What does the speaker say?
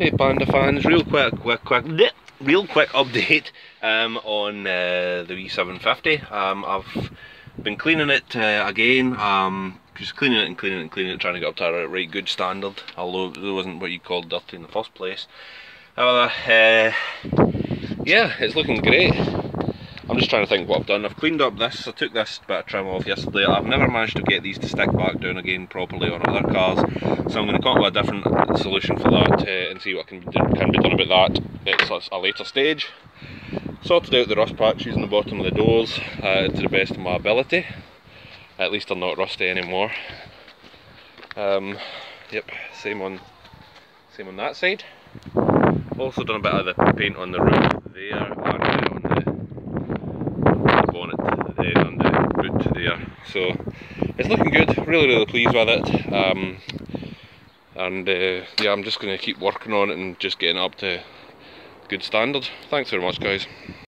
Hey Panda fans, real quick, quick, quick, bleh, real quick update um, on uh, the V750. Um, I've been cleaning it uh, again, um, just cleaning it and cleaning it and cleaning it, trying to get up to a right good standard, although it wasn't what you called dirty in the first place. However, uh, yeah, it's looking great. I'm just trying to think what I've done. I've cleaned up this, I took this bit of trim off yesterday. I've never managed to get these to stick back down again properly on other cars, so I'm going to come up with a different solution for that uh, and see what can be, can be done about that at a later stage. Sorted out the rust patches on the bottom of the doors uh, to the best of my ability. At least they're not rusty anymore. Um, yep, same on, same on that side. Also done a bit of the paint on the roof there and on the bonnet then on the boot there. So it's looking good, really really pleased with it. Um, and uh, yeah, I'm just going to keep working on it and just getting up to good standard. Thanks very much guys.